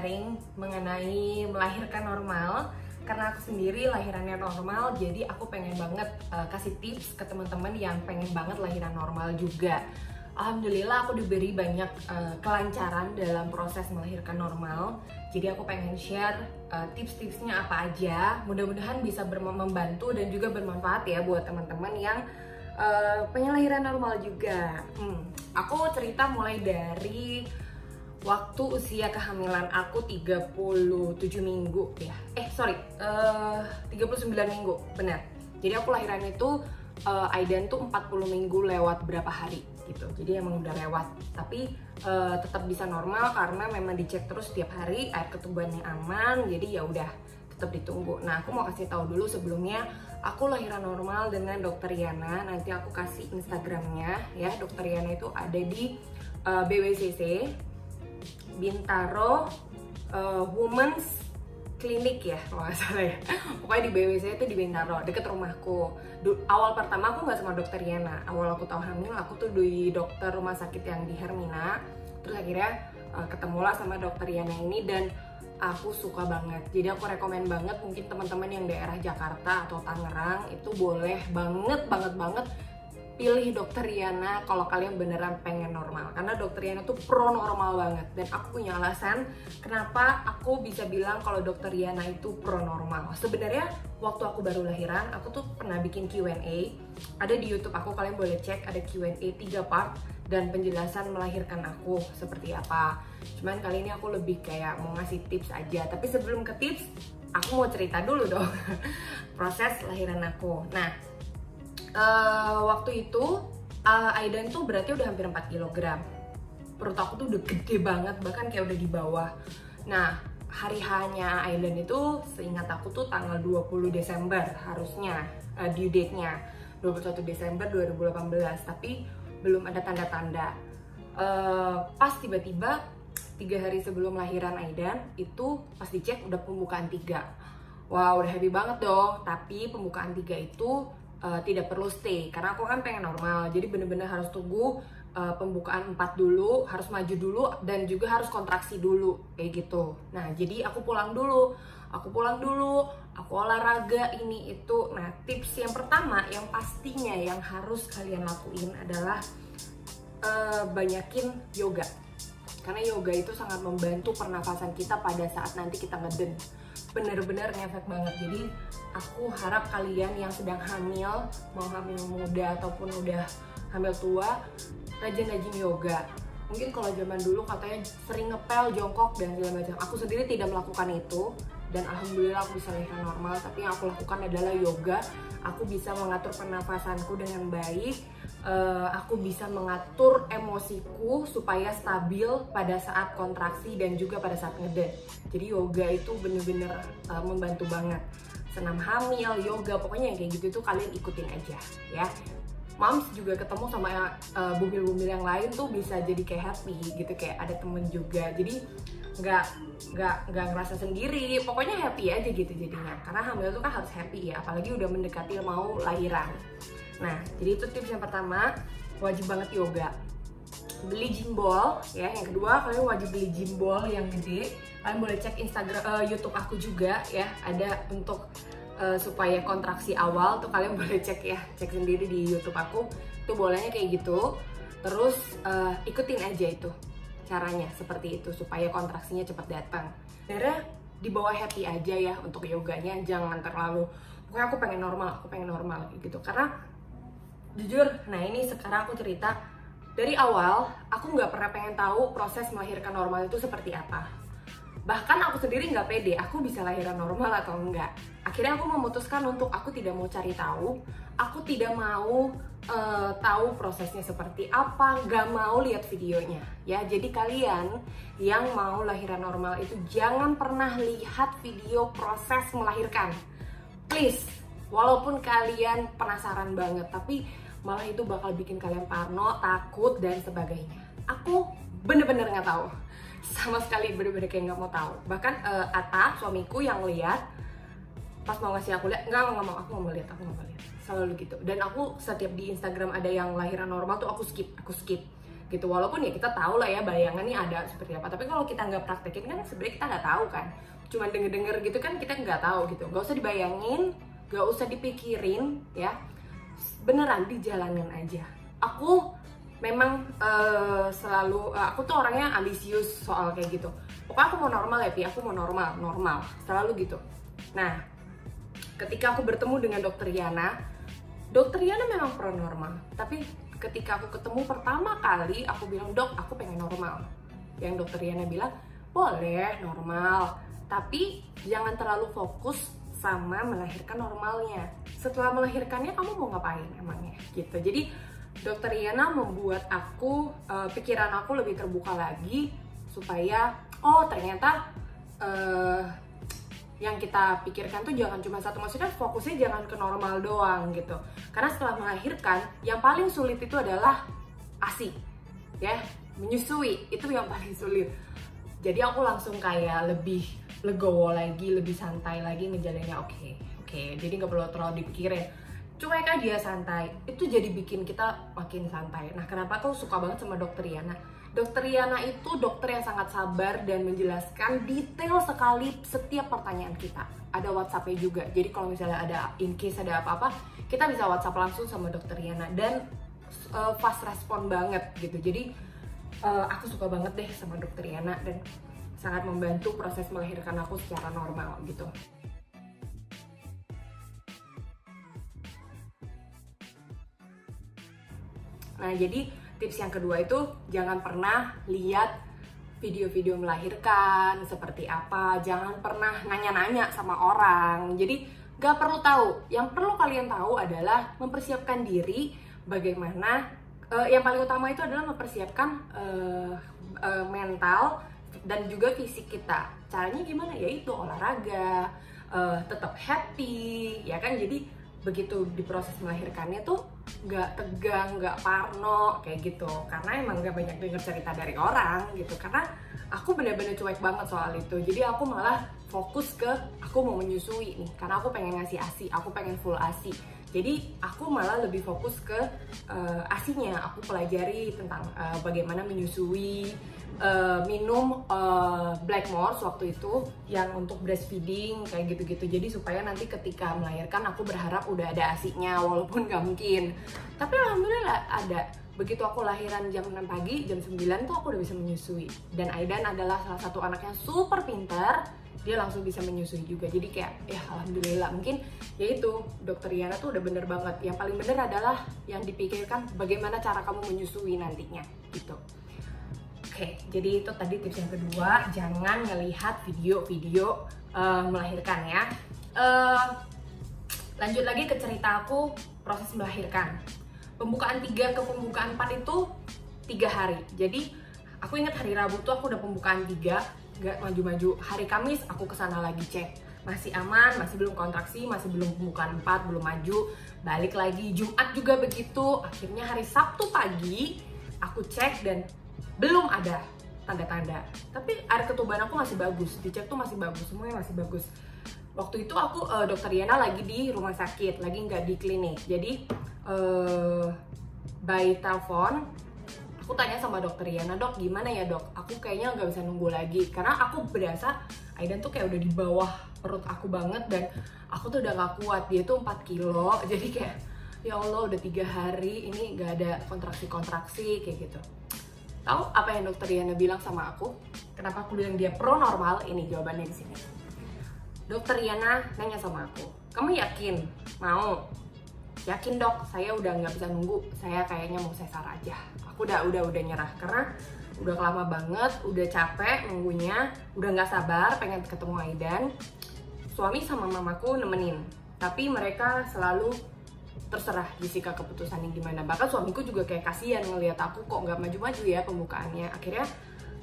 sharing mengenai melahirkan normal. Karena aku sendiri lahirannya normal jadi aku pengen banget uh, kasih tips ke teman-teman yang pengen banget lahiran normal juga. Alhamdulillah aku diberi banyak uh, kelancaran dalam proses melahirkan normal. Jadi aku pengen share uh, tips-tipsnya apa aja. Mudah-mudahan bisa membantu dan juga bermanfaat ya buat teman-teman yang uh, pengen lahiran normal juga. Hmm, aku cerita mulai dari waktu usia kehamilan aku 37 minggu ya. Eh sorry uh, 39 minggu benar. Jadi aku lahiran itu uh, Aidan tuh 40 minggu lewat berapa hari gitu. Jadi emang udah lewat. Tapi uh, tetap bisa normal karena memang dicek terus setiap hari air ketubannya aman jadi ya udah tetap ditunggu. Nah aku mau kasih tahu dulu sebelumnya aku lahiran normal dengan dokter Yana. Nanti aku kasih instagramnya ya. Dokter Yana itu ada di uh, BWCC Bintaro uh, Women's Clinic ya kalau nggak salah ya. Pokoknya di BWC itu di Bintaro deket rumahku. Du awal pertama aku nggak sama dokter Yana awal aku tahu hamil aku tuh di dokter rumah sakit yang di Hermina. Terus akhirnya uh, ketemulah sama dokter Yana ini dan aku suka banget. Jadi aku rekomend banget mungkin teman-teman yang daerah Jakarta atau Tangerang itu boleh banget banget banget pilih dokter Riana kalau kalian beneran pengen normal. Karena dokter Riana tuh pro normal banget. Dan aku punya alasan kenapa aku bisa bilang kalau dokter Riana itu pro normal sebenarnya waktu aku baru lahiran aku tuh pernah bikin Q&A ada di YouTube aku kalian boleh cek ada Q&A 3 part dan penjelasan melahirkan aku seperti apa. Cuman kali ini aku lebih kayak mau ngasih tips aja. Tapi sebelum ke tips aku mau cerita dulu dong proses lahiran aku. Nah uh, waktu itu uh, Aidan tuh berarti udah hampir 4 kg perut aku tuh udah gede banget bahkan kayak udah di bawah. Nah hari hanya Aidan itu seingat aku tuh tanggal 20 Desember harusnya uh, due date-nya. 21 Desember 2018 tapi belum ada tanda-tanda. Uh, pas tiba-tiba tiga hari sebelum lahiran Aidan itu pas dicek udah pembukaan tiga. Wow udah happy banget dong. Tapi pembukaan tiga itu uh, tidak perlu stay. Karena aku kan pengen normal. Jadi bener-bener harus tunggu uh, pembukaan 4 dulu harus maju dulu dan juga harus kontraksi dulu kayak gitu. Nah jadi aku pulang dulu. Aku pulang dulu aku olahraga ini itu. Nah tips yang pertama yang pastinya yang harus kalian lakuin adalah uh, banyakin yoga. Karena yoga itu sangat membantu pernafasan kita pada saat nanti kita ngeden bener-bener ngefek banget. Jadi aku harap kalian yang sedang hamil mau hamil muda ataupun udah hamil tua rajin-rajin yoga. Mungkin kalau zaman dulu katanya sering ngepel jongkok dan segala macam. Aku sendiri tidak melakukan itu dan alhamdulillah aku bisa lahiran normal. Tapi yang aku lakukan adalah yoga. Aku bisa mengatur pernafasanku dengan baik. Uh, aku bisa mengatur emosiku supaya stabil pada saat kontraksi dan juga pada saat ngeden jadi yoga itu bener-bener uh, membantu banget. Senam hamil yoga pokoknya yang kayak gitu tuh kalian ikutin aja ya. Moms juga ketemu sama uh, bumil-bumil yang lain tuh bisa jadi kayak happy gitu kayak ada temen juga. Jadi nggak nggak nggak ngerasa sendiri. Pokoknya happy aja gitu jadinya. Karena hamil tuh kan harus happy ya apalagi udah mendekati mau lahiran. Nah jadi itu tips yang pertama wajib banget yoga. Beli gym ball ya. Yang kedua kalian wajib beli gym ball yang gede. Kalian boleh cek Instagram uh, YouTube aku juga ya. Ada untuk uh, supaya kontraksi awal tuh kalian boleh cek ya. Cek sendiri di YouTube aku. Itu bolehnya kayak gitu. Terus uh, ikutin aja itu caranya seperti itu supaya kontraksinya cepat datang. Sebenarnya dibawa happy aja ya untuk yoganya, jangan terlalu pokoknya aku pengen normal, aku pengen normal gitu. Karena jujur, nah ini sekarang aku cerita dari awal aku nggak pernah pengen tahu proses melahirkan normal itu seperti apa bahkan aku sendiri nggak pede aku bisa lahiran normal atau enggak. Akhirnya aku memutuskan untuk aku tidak mau cari tahu aku tidak mau uh, tahu prosesnya seperti apa nggak mau lihat videonya. Ya jadi kalian yang mau lahiran normal itu jangan pernah lihat video proses melahirkan. Please walaupun kalian penasaran banget tapi malah itu bakal bikin kalian parno takut dan sebagainya. Aku bener-bener nggak tahu. Sama sekali bener-bener kayak nggak mau tahu. Bahkan uh, Ata suamiku yang lihat pas mau ngasih aku lihat nggak nggak mau aku nggak mau lihat aku nggak mau lihat. Selalu gitu. Dan aku setiap di Instagram ada yang lahiran normal tuh aku skip aku skip. Gitu. Walaupun ya kita tahu lah ya bayangan nih ada seperti apa. Tapi kalau kita nggak praktekin kan sebenarnya kita nggak tahu kan. Cuma denger-denger gitu kan kita nggak tahu gitu. Nggak usah dibayangin nggak usah dipikirin ya. Beneran dijalanin aja. Aku memang uh, selalu uh, aku tuh orangnya ambisius soal kayak gitu. Pokoknya aku mau normal ya pi. Aku mau normal normal. Selalu gitu. Nah ketika aku bertemu dengan dokter Yana dokter Yana memang pro normal. Tapi ketika aku ketemu pertama kali aku bilang dok aku pengen normal. Yang dokter Yana bilang boleh normal. Tapi jangan terlalu fokus sama melahirkan normalnya. Setelah melahirkannya kamu mau ngapain emangnya? Gitu. Jadi dokter Yana membuat aku uh, pikiran aku lebih terbuka lagi supaya oh ternyata uh, yang kita pikirkan tuh jangan cuma satu maksudnya fokusnya jangan ke normal doang gitu karena setelah melahirkan yang paling sulit itu adalah asi ya menyusui itu yang paling sulit jadi aku langsung kayak lebih legowo lagi lebih santai lagi ngejalannya oke okay, oke okay. jadi nggak perlu terlalu dipikirin cuek aja santai. Itu jadi bikin kita makin santai. Nah kenapa aku suka banget sama dokter Yana dokter Yana itu dokter yang sangat sabar dan menjelaskan detail sekali setiap pertanyaan kita. Ada WhatsAppnya juga. Jadi kalau misalnya ada in case ada apa-apa kita bisa WhatsApp langsung sama dokter Yana dan uh, fast respon banget gitu. Jadi uh, aku suka banget deh sama dokter Yana dan sangat membantu proses melahirkan aku secara normal gitu Nah, jadi tips yang kedua itu jangan pernah lihat video-video melahirkan seperti apa, jangan pernah nanya-nanya sama orang. Jadi gak perlu tahu. Yang perlu kalian tahu adalah mempersiapkan diri bagaimana. Uh, yang paling utama itu adalah mempersiapkan uh, uh, mental dan juga fisik kita. Caranya gimana? Yaitu olahraga, uh, tetap happy, ya kan? Jadi begitu di proses melahirkannya tuh nggak tegang, nggak parno kayak gitu. Karena emang nggak banyak denger cerita dari orang gitu. Karena aku bener-bener cuek banget soal itu. Jadi aku malah fokus ke aku mau menyusui nih. Karena aku pengen ngasih asi aku pengen full asi. Jadi aku malah lebih fokus ke uh, asinya. Aku pelajari tentang uh, bagaimana menyusui uh, minum uh, Blackmores waktu itu yang untuk breastfeeding kayak gitu-gitu. Jadi supaya nanti ketika melahirkan aku berharap udah ada asinya walaupun gak mungkin. Tapi alhamdulillah ada. Begitu aku lahiran jam 6 pagi jam 9 tuh aku udah bisa menyusui. Dan Aidan adalah salah satu anak yang super pintar dia langsung bisa menyusui juga. Jadi kayak ya alhamdulillah. Mungkin ya itu dokter Yana tuh udah bener banget. Yang paling bener adalah yang dipikirkan bagaimana cara kamu menyusui nantinya gitu Oke, jadi itu tadi tips yang kedua, jangan ngelihat video-video uh, melahirkan ya. Uh, lanjut lagi ke cerita aku proses melahirkan. Pembukaan 3 ke pembukaan 4 itu tiga hari. Jadi aku ingat hari Rabu tuh aku udah pembukaan 3, gak maju-maju. Hari Kamis aku ke sana lagi cek. Masih aman, masih belum kontraksi, masih belum pembukaan 4, belum maju. Balik lagi, Jumat juga begitu. Akhirnya hari Sabtu pagi aku cek dan belum ada tanda-tanda. Tapi air ketuban aku masih bagus. Dicek tuh masih bagus semuanya masih bagus. Waktu itu aku uh, dokter Yana lagi di rumah sakit lagi nggak di klinik. Jadi uh, by telepon aku tanya sama dokter Yana dok gimana ya dok? Aku kayaknya nggak bisa nunggu lagi. Karena aku berasa Aidan tuh kayak udah di bawah perut aku banget dan aku tuh udah gak kuat. Dia tuh 4 kilo. Jadi kayak ya Allah udah tiga hari ini nggak ada kontraksi-kontraksi kayak gitu Tahu apa yang dokter Yana bilang sama aku? Kenapa aku bilang dia pro normal? Ini jawabannya di sini. Dokter Yana nanya sama aku, kamu yakin mau? Yakin dok, saya udah nggak bisa nunggu. Saya kayaknya mau sesar aja. Aku udah udah udah nyerah karena udah lama banget, udah capek nunggunya, udah nggak sabar pengen ketemu Aidan. Suami sama mamaku nemenin, tapi mereka selalu terserah Jessica keputusannya gimana. Bahkan suamiku juga kayak kasihan ngelihat aku kok nggak maju-maju ya pembukaannya. Akhirnya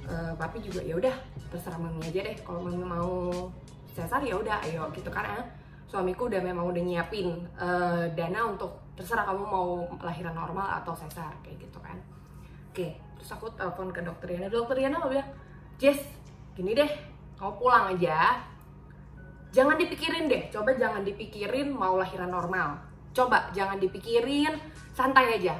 uh, papi juga ya udah terserah mami aja deh. Kalau mami mau sesar ya udah ayo gitu karena suamiku udah memang udah nyiapin uh, dana untuk terserah kamu mau lahiran normal atau sesar kayak gitu kan. Oke terus aku telepon ke dokter Yana dokter Yana mau bilang Jess gini deh kamu pulang aja. Jangan dipikirin deh. Coba jangan dipikirin mau lahiran normal Coba jangan dipikirin, santai aja.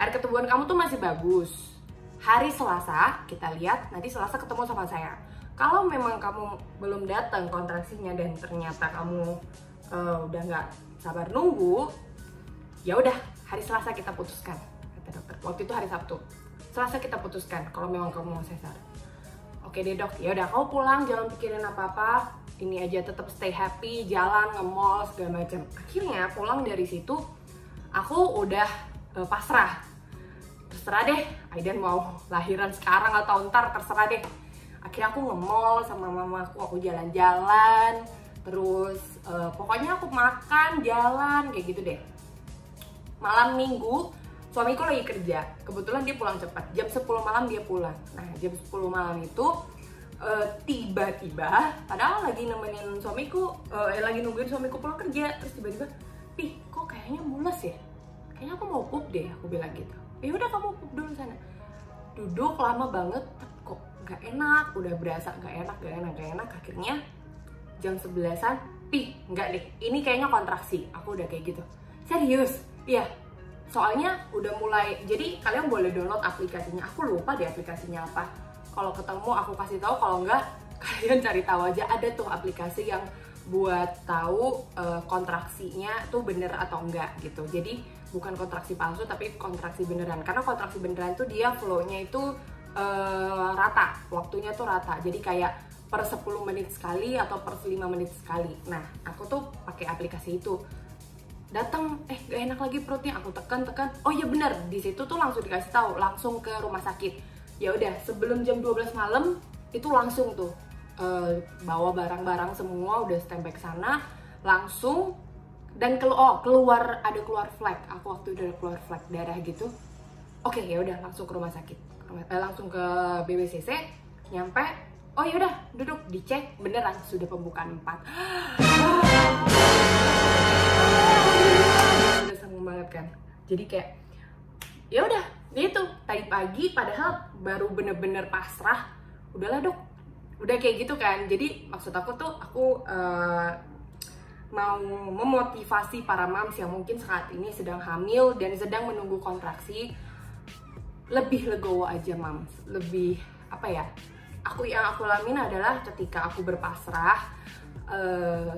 air ketubuhan kamu tuh masih bagus. Hari Selasa kita lihat nanti Selasa ketemu sama saya. Kalau memang kamu belum datang kontraksinya dan ternyata kamu uh, udah nggak sabar nunggu ya udah hari Selasa kita putuskan kata dokter. Waktu itu hari Sabtu. Selasa kita putuskan kalau memang kamu mau sesar. Oke deh dok. Ya udah kamu pulang jangan pikirin apa apa ini aja tetap stay happy jalan nge mall segala macam akhirnya pulang dari situ aku udah uh, pasrah. Terserah deh Aiden mau lahiran sekarang atau ntar terserah deh. Akhirnya aku nge-mall sama mamaku aku jalan-jalan terus uh, pokoknya aku makan jalan kayak gitu deh. Malam minggu suamiku lagi kerja. Kebetulan dia pulang cepat. Jam 10 malam dia pulang. Nah jam 10 malam itu uh, tiba-tiba padahal lagi nemenin suamiku uh, eh, lagi nungguin suamiku pulang kerja terus tiba-tiba pih kok kayaknya mules ya? Kayaknya aku mau pup deh aku bilang gitu. Ya udah kamu pup dulu sana. Duduk lama banget kok gak enak udah berasa gak enak gak enak gak enak. Akhirnya jam sebelasan pi nggak deh ini kayaknya kontraksi. Aku udah kayak gitu. Serius? Iya. Soalnya udah mulai jadi kalian boleh download aplikasinya. Aku lupa deh aplikasinya apa kalau ketemu aku kasih tahu kalau enggak kalian cari tahu aja. Ada tuh aplikasi yang buat tahu uh, kontraksinya tuh bener atau enggak gitu. Jadi bukan kontraksi palsu tapi kontraksi beneran. Karena kontraksi beneran tuh dia flownya itu uh, rata. Waktunya tuh rata. Jadi kayak per 10 menit sekali atau per 5 menit sekali. Nah aku tuh pakai aplikasi itu. Datang eh gak enak lagi perutnya. Aku tekan tekan oh iya bener. Di situ tuh langsung dikasih tahu langsung ke rumah sakit ya udah sebelum jam 12 malam itu langsung tuh uh, bawa barang-barang semua udah standby ke sana langsung dan kelu oh keluar ada keluar flag. Aku waktu ada keluar flag darah gitu. Oke okay, ya udah langsung ke rumah sakit. Eh, langsung ke BBCC nyampe oh ya udah duduk dicek beneran sudah pembukaan 4 udah sambung banget kan? Jadi kayak ya udah itu tadi pagi padahal baru bener-bener pasrah. Udahlah dok. Udah kayak gitu kan. Jadi maksud aku tuh aku uh, mau memotivasi para moms yang mungkin saat ini sedang hamil dan sedang menunggu kontraksi. Lebih legowo aja moms. Lebih apa ya aku yang aku lamin adalah ketika aku berpasrah uh,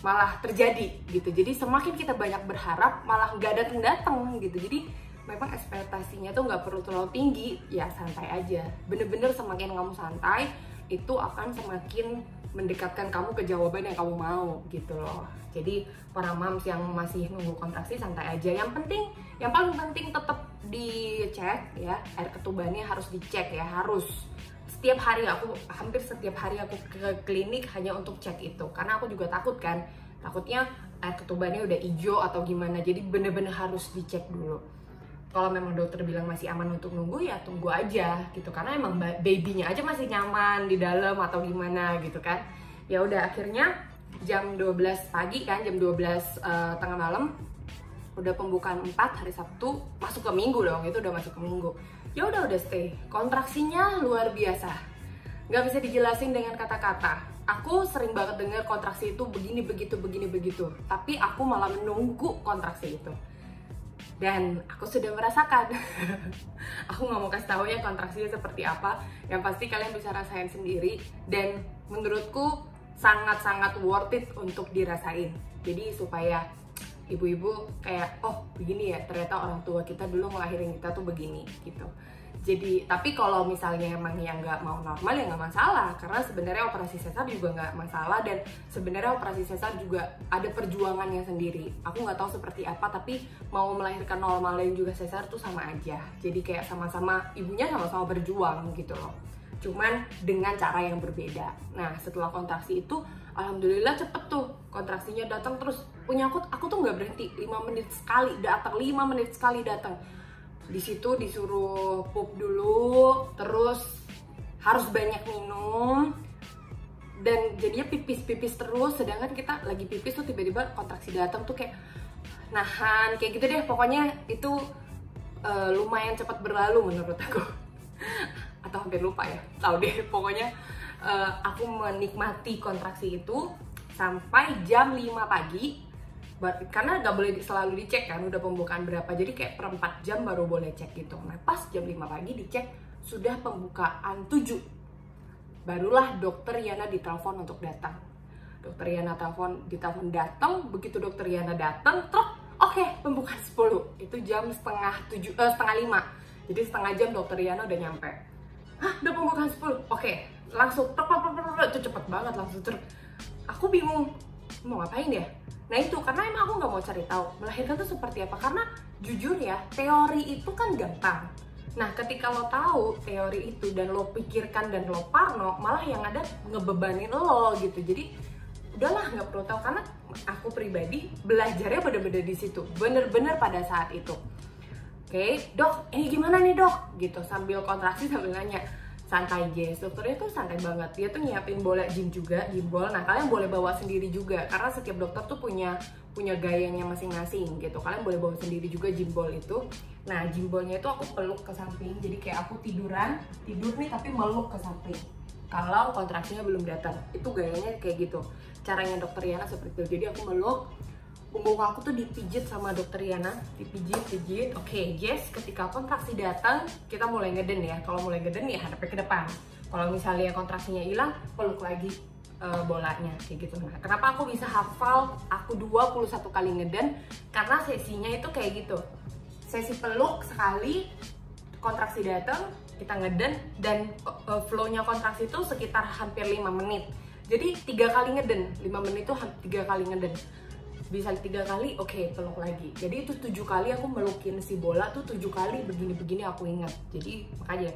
malah terjadi gitu. Jadi semakin kita banyak berharap malah nggak datang datang gitu. Jadi memang ekspektasinya tuh nggak perlu terlalu tinggi. Ya santai aja. Bener-bener semakin kamu santai itu akan semakin mendekatkan kamu ke jawaban yang kamu mau gitu loh. Jadi para moms yang masih nunggu kontraksi santai aja. Yang penting yang paling penting tetap dicek ya. Air ketubannya harus dicek ya. Harus. Setiap hari aku hampir setiap hari aku ke klinik hanya untuk cek itu. Karena aku juga takut kan. Takutnya air ketubannya udah hijau atau gimana. Jadi bener-bener harus dicek dulu kalau memang dokter bilang masih aman untuk nunggu ya tunggu aja gitu. Karena emang babynya aja masih nyaman di dalam atau gimana gitu kan. Ya udah akhirnya jam 12 pagi kan jam 12 uh, eh, tengah malam udah pembukaan 4 hari Sabtu masuk ke minggu dong itu udah masuk ke minggu. Ya udah udah stay. Kontraksinya luar biasa. Nggak bisa dijelasin dengan kata-kata. Aku sering banget dengar kontraksi itu begini begitu begini begitu. Tapi aku malah menunggu kontraksi itu dan aku sudah merasakan. Aku nggak mau kasih tahu ya kontraksinya seperti apa. Yang pasti kalian bisa rasain sendiri. Dan menurutku sangat-sangat worth it untuk dirasain. Jadi supaya ibu-ibu kayak oh begini ya ternyata orang tua kita dulu ngelahirin kita tuh begini gitu. Jadi tapi kalau misalnya emang yang nggak mau normal ya nggak masalah karena sebenarnya operasi sesar juga nggak masalah dan sebenarnya operasi sesar juga ada perjuangannya sendiri. Aku nggak tahu seperti apa tapi mau melahirkan normal dan juga sesar tuh sama aja. Jadi kayak sama-sama ibunya sama-sama berjuang gitu loh cuman dengan cara yang berbeda. Nah setelah kontraksi itu alhamdulillah cepet tuh kontraksinya datang terus. Punya aku aku tuh nggak berhenti 5 menit sekali datang 5 menit sekali datang. Di situ disuruh pup dulu terus harus banyak minum dan jadinya pipis-pipis terus. Sedangkan kita lagi pipis tuh tiba-tiba kontraksi datang tuh kayak nahan kayak gitu deh. Pokoknya itu uh, lumayan cepat berlalu menurut aku atau hampir lupa ya tahu deh. Pokoknya uh, aku menikmati kontraksi itu sampai jam 5 pagi. Karena nggak boleh selalu dicek kan udah pembukaan berapa. Jadi kayak per 4 jam baru boleh cek gitu. Nah pas jam 5 pagi dicek sudah pembukaan 7 barulah dokter Yana ditelepon untuk datang. Dokter Yana telepon ditelepon datang. Begitu dokter Yana datang truk oke okay, pembukaan 10 itu jam setengah tujuh eh, setengah lima. Jadi setengah jam dokter Yana udah nyampe hah udah pembukaan 10 oke langsung truk itu cepet banget langsung truk aku bingung mau ngapain ya nah itu karena emang aku nggak mau cari tahu melahirkan tuh seperti apa karena jujur ya teori itu kan gampang. Nah ketika lo tahu teori itu dan lo pikirkan dan lo parno malah yang ada ngebebanin lo gitu. Jadi udahlah nggak perlu tahu karena aku pribadi belajarnya bener-bener di situ bener-bener pada saat itu okay, dok ini gimana nih dok? Gitu sambil kontraksi sambil nanya. Santai Jess dokternya tuh santai banget. Dia tuh nyiapin bola gym juga gym ball. Nah kalian boleh bawa sendiri juga karena setiap dokter tuh punya punya gayanya masing-masing gitu. Kalian boleh bawa sendiri juga gym ball itu. Nah gym ballnya itu aku peluk ke samping. Jadi kayak aku tiduran tidur nih tapi meluk ke samping. Kalau kontraksinya belum datang. Itu gayanya kayak gitu. Caranya dokter Yana seperti itu. Jadi aku meluk punggung aku tuh dipijit sama dokter Yana dipijit pijit. Oke okay, yes ketika kontraksi datang kita mulai ngeden ya. Kalau mulai ngeden ya hadapnya ke depan. Kalau misalnya kontraksinya hilang peluk lagi uh, bolanya. Kayak gitu. Nah kenapa aku bisa hafal aku 21 kali ngeden? Karena sesinya itu kayak gitu. Sesi peluk sekali kontraksi datang kita ngeden dan uh, flow-nya kontraksi itu sekitar hampir 5 menit. Jadi tiga kali ngeden. 5 menit itu tiga kali ngeden bisa tiga kali oke okay, peluk lagi. Jadi itu tujuh kali aku melukin si bola tuh tujuh kali begini-begini aku ingat. Jadi makanya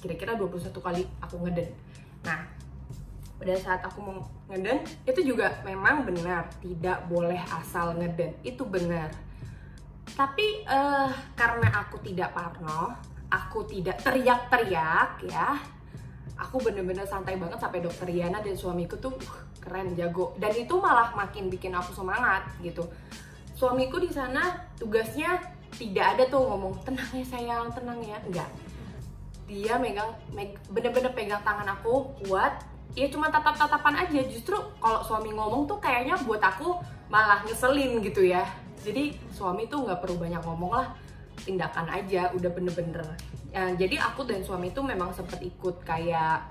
kira-kira 21 kali aku ngeden. Nah pada saat aku mau ngeden itu juga memang benar tidak boleh asal ngeden. Itu benar. Tapi uh, karena aku tidak parno aku tidak teriak-teriak ya aku bener-bener santai banget sampai dokter Yana dan suamiku tuh uh, keren jago. Dan itu malah makin bikin aku semangat gitu. Suamiku di sana tugasnya tidak ada tuh ngomong tenang ya sayang tenang ya. Enggak. Dia megang meg, bener-bener pegang tangan aku kuat ya cuma tatap-tatapan aja. Justru kalau suami ngomong tuh kayaknya buat aku malah ngeselin gitu ya. Jadi suami tuh nggak perlu banyak ngomong lah tindakan aja udah bener-bener. Ya, jadi aku dan suami tuh memang sempet ikut kayak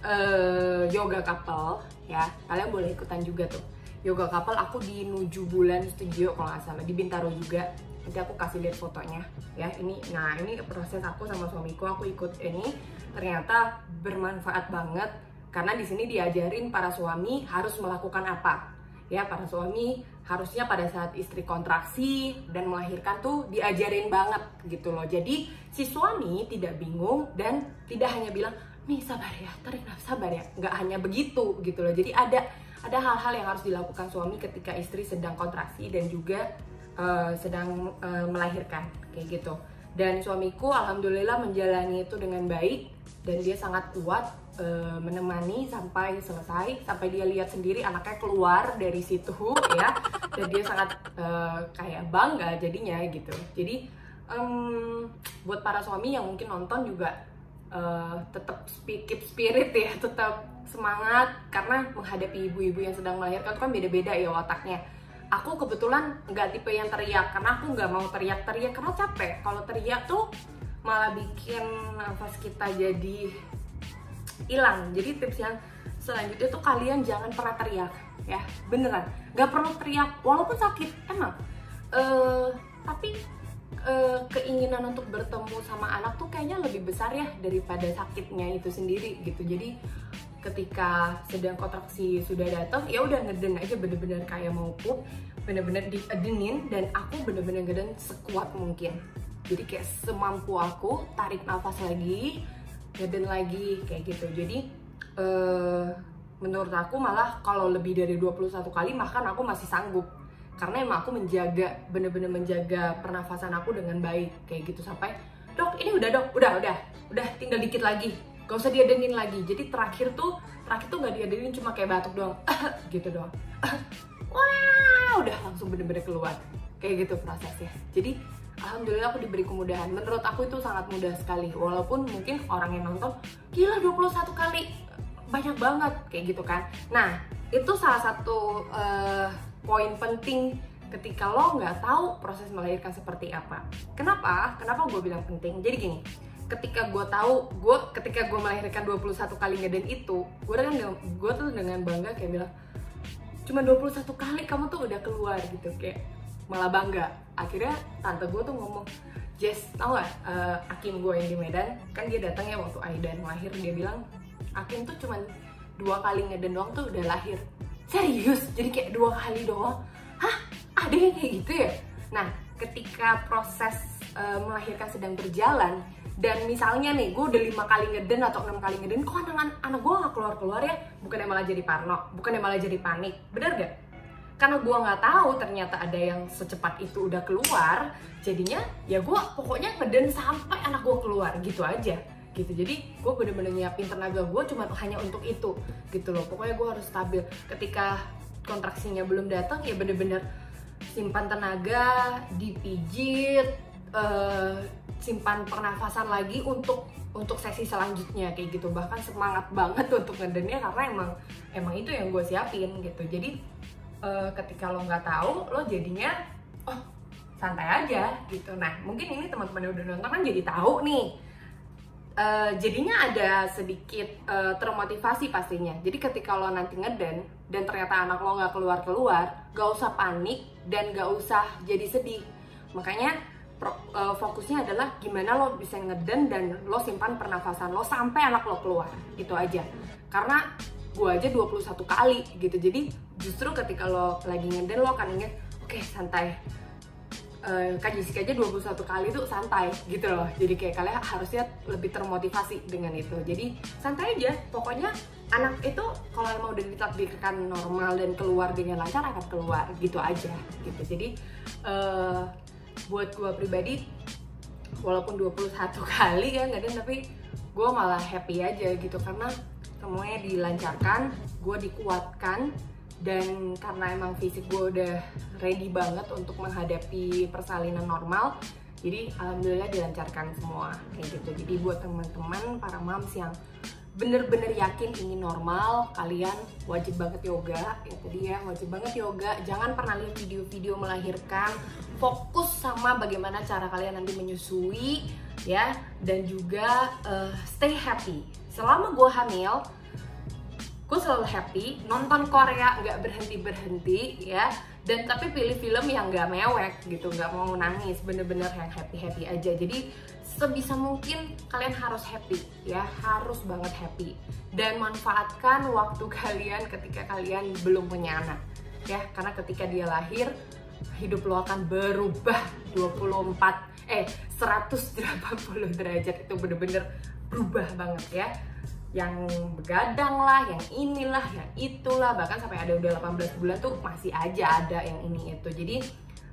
uh, yoga couple ya. Kalian boleh ikutan juga tuh. Yoga couple aku di Nuju Bulan Studio kalau nggak salah di Bintaro juga. Nanti aku kasih lihat fotonya ya. Ini nah ini proses aku sama suamiku aku ikut ini. Ternyata bermanfaat banget karena di sini diajarin para suami harus melakukan apa. Ya para suami harusnya pada saat istri kontraksi dan melahirkan tuh diajarin banget gitu loh. Jadi si suami tidak bingung dan tidak hanya bilang nih sabar ya tarik nafas sabar ya. Nggak hanya begitu gitu loh. Jadi ada ada hal-hal yang harus dilakukan suami ketika istri sedang kontraksi dan juga uh, sedang uh, melahirkan kayak gitu. Dan suamiku alhamdulillah menjalani itu dengan baik dan dia sangat kuat uh, menemani sampai selesai sampai dia lihat sendiri anaknya keluar dari situ ya. Dan dia sangat uh, kayak bangga jadinya gitu. Jadi um, buat para suami yang mungkin nonton juga uh, tetap keep spirit ya tetap semangat. Karena menghadapi ibu-ibu yang sedang melahirkan itu kan beda-beda ya wataknya aku kebetulan nggak tipe yang teriak karena aku nggak mau teriak-teriak. Karena capek kalau teriak tuh malah bikin nafas kita jadi hilang. Jadi tips yang selanjutnya tuh kalian jangan pernah teriak ya. Beneran nggak perlu teriak walaupun sakit emang. Uh, tapi uh, keinginan untuk bertemu sama anak tuh kayaknya lebih besar ya daripada sakitnya itu sendiri gitu. Jadi ketika sedang kontraksi sudah datang ya udah ngeden aja bener-bener kayak mau pup bener-bener diedenin dan aku bener-bener ngeden sekuat mungkin. Jadi kayak semampu aku tarik nafas lagi ngeden lagi kayak gitu. Jadi uh, menurut aku malah kalau lebih dari 21 kali makan aku masih sanggup karena emang aku menjaga bener-bener menjaga pernafasan aku dengan baik kayak gitu. Sampai dok ini udah dok. Udah udah. Udah tinggal dikit lagi. Gak usah diadenin lagi. Jadi terakhir tuh terakhir tuh gak diadenin cuma kayak batuk doang. Gitu doang. Wah udah langsung bener-bener keluar. Kayak gitu prosesnya. Jadi Alhamdulillah aku diberi kemudahan. Menurut aku itu sangat mudah sekali. Walaupun mungkin orang yang nonton Gila 21 kali. Banyak banget. Kayak gitu kan. Nah itu salah satu uh, poin penting ketika lo nggak tahu proses melahirkan seperti apa. Kenapa? Kenapa gue bilang penting? Jadi gini ketika gue tahu gue ketika gue melahirkan 21 kali ngeden itu gue kan gue tuh dengan bangga kayak bilang cuma 21 kali kamu tuh udah keluar gitu. Kayak malah bangga. Akhirnya tante gue tuh ngomong Jess tau gak uh, Akim gue yang di Medan kan dia datang ya waktu Aidan lahir dia bilang Akim tuh cuma dua kali ngeden doang tuh udah lahir serius? Jadi kayak dua kali doang? Hah? Ada yang kayak gitu ya? Nah ketika proses uh, melahirkan sedang berjalan dan misalnya nih gue udah lima kali ngeden atau enam kali ngeden kok anak anak gue nggak keluar keluar ya bukannya malah jadi parno bukannya malah jadi panik. Bener gak karena gue nggak tahu ternyata ada yang secepat itu udah keluar jadinya ya gue pokoknya ngeden sampai anak gue keluar gitu aja gitu. Jadi gue bener-bener nyiapin tenaga gue cuma hanya untuk itu gitu loh. Pokoknya gue harus stabil. Ketika kontraksinya belum datang ya bener-bener simpan tenaga dipijit uh, simpan pernafasan lagi untuk untuk sesi selanjutnya kayak gitu. Bahkan semangat banget untuk ngedennya karena emang emang itu yang gue siapin gitu. Jadi uh, ketika lo nggak tahu lo jadinya oh santai aja gitu. Nah mungkin ini teman-teman yang udah nonton kan jadi tahu nih uh, jadinya ada sedikit uh, termotivasi pastinya. Jadi ketika lo nanti ngeden dan ternyata anak lo nggak keluar keluar gak usah panik dan gak usah jadi sedih. Makanya pro, uh, fokusnya adalah gimana lo bisa ngeden dan lo simpan pernafasan lo sampai anak lo keluar. Itu aja. Karena gue aja 21 kali gitu. Jadi justru ketika lo lagi ngeden lo akan inget oke okay, santai uh, Kak Jessica aja 21 kali tuh santai gitu loh. Jadi kayak kalian harusnya lebih termotivasi dengan itu. Jadi santai aja. Pokoknya anak itu kalau emang udah ditakdirkan normal dan keluar dengan lancar akan keluar gitu aja gitu. Jadi uh, buat gue pribadi walaupun 21 kali ya nggak tapi gue malah happy aja gitu. Karena semuanya dilancarkan gue dikuatkan dan karena emang fisik gue udah ready banget untuk menghadapi persalinan normal jadi alhamdulillah dilancarkan semua kayak gitu. Jadi buat teman-teman para moms yang bener-bener yakin ini normal kalian wajib banget yoga. Itu dia wajib banget yoga. Jangan pernah lihat video-video melahirkan. Fokus sama bagaimana cara kalian nanti menyusui ya. Dan juga uh, stay happy. Selama gue hamil gue selalu happy nonton Korea nggak berhenti berhenti ya. Dan tapi pilih film yang nggak mewek gitu nggak mau nangis bener-bener yang happy happy aja. Jadi sebisa mungkin kalian harus happy ya. Harus banget happy. Dan manfaatkan waktu kalian ketika kalian belum punya anak ya. Karena ketika dia lahir hidup lo akan berubah 24 eh 180 derajat. Itu bener-bener berubah banget ya yang begadang lah, yang inilah, yang itulah bahkan sampai ada udah 18 bulan tuh masih aja ada yang ini itu. Jadi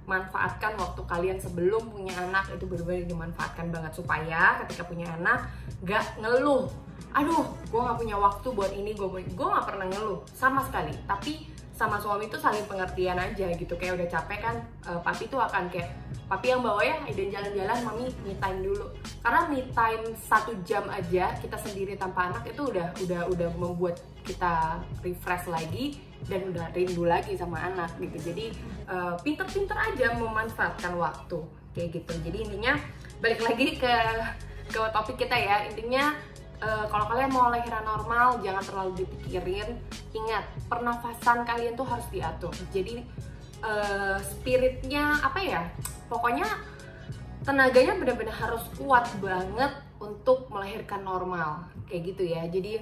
manfaatkan waktu kalian sebelum punya anak itu benar-benar dimanfaatkan banget supaya ketika punya anak gak ngeluh. Aduh gue gak punya waktu buat ini gue gue gak pernah ngeluh sama sekali. Tapi sama suami itu saling pengertian aja gitu. Kayak udah capek kan uh, papi tuh akan kayak papi yang bawa ya dan jalan-jalan mami me time dulu. Karena me time satu jam aja kita sendiri tanpa anak itu udah udah udah membuat kita refresh lagi dan udah rindu lagi sama anak gitu. Jadi uh, pinter-pinter aja memanfaatkan waktu kayak gitu. Jadi intinya balik lagi ke ke topik kita ya. Intinya uh, kalau kalian mau lahiran normal jangan terlalu dipikirin. Ingat pernafasan kalian tuh harus diatur. Jadi uh, spiritnya apa ya? Pokoknya tenaganya benar-benar harus kuat banget untuk melahirkan normal. Kayak gitu ya. Jadi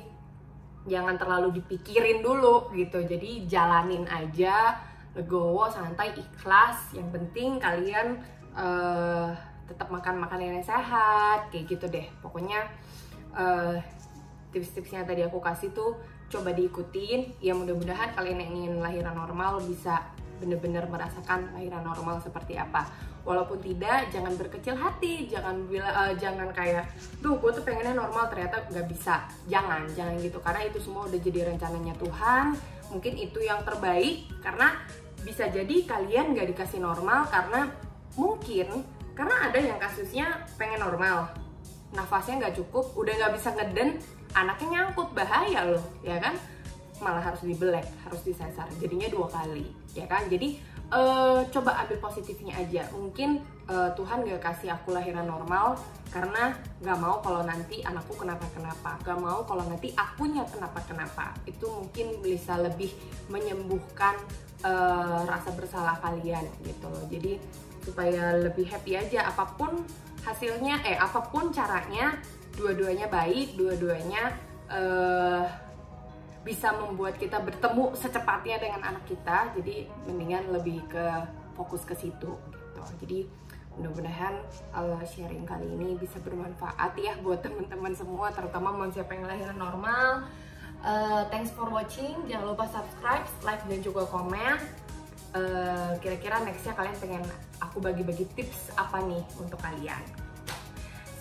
jangan terlalu dipikirin dulu gitu. Jadi jalanin aja. Legowo santai ikhlas. Yang penting kalian uh, tetap makan makanan yang sehat. Kayak gitu deh. Pokoknya uh, tips-tipsnya tadi aku kasih tuh coba diikutin. Ya mudah-mudahan kalian yang ingin lahiran normal bisa bener-bener merasakan lahiran normal seperti apa. Walaupun tidak jangan berkecil hati. Jangan bila uh, jangan kayak duh gue tuh pengennya normal. Ternyata nggak bisa. Jangan jangan gitu. Karena itu semua udah jadi rencananya Tuhan. Mungkin itu yang terbaik. Karena bisa jadi kalian nggak dikasih normal karena mungkin karena ada yang kasusnya pengen normal nafasnya nggak cukup udah nggak bisa ngeden anaknya nyangkut bahaya loh ya kan? Malah harus dibelek harus disesar jadinya dua kali ya kan? Jadi uh, coba ambil positifnya aja. Mungkin uh, Tuhan gak kasih aku lahiran normal karena gak mau kalau nanti anakku kenapa-kenapa. Gak mau kalau nanti akunya kenapa-kenapa. Itu mungkin bisa lebih menyembuhkan uh, rasa bersalah kalian gitu loh. Jadi supaya lebih happy aja. Apa pun hasilnya eh apa pun caranya dua-duanya baik dua-duanya uh, bisa membuat kita bertemu secepatnya dengan anak kita. Jadi mendingan lebih ke fokus ke situ gitu. Jadi mudah-mudahan uh, sharing kali ini bisa bermanfaat ya buat teman-teman semua terutama mau siapa yang lahiran normal. Uh, thanks for watching. Jangan lupa subscribe like dan juga komen. Uh, kira-kira nextnya kalian pengen aku bagi-bagi tips apa nih untuk kalian.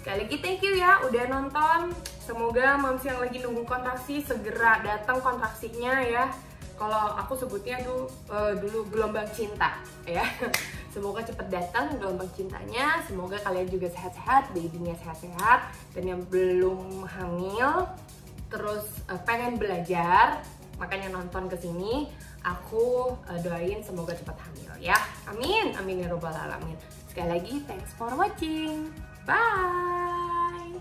Sekali lagi thank you ya udah nonton. Semoga moms yang lagi nunggu kontraksi segera datang kontraksinya ya. Kalau aku sebutnya tuh uh, dulu gelombang cinta ya. Semoga cepet datang gelombang cintanya. Semoga kalian juga sehat-sehat babynya sehat-sehat. Dan yang belum hamil terus uh, pengen belajar makanya nonton ke sini aku uh, doain semoga cepat hamil ya. Amin, amin ya robbal alamin. Sekali lagi thanks for watching. Bye.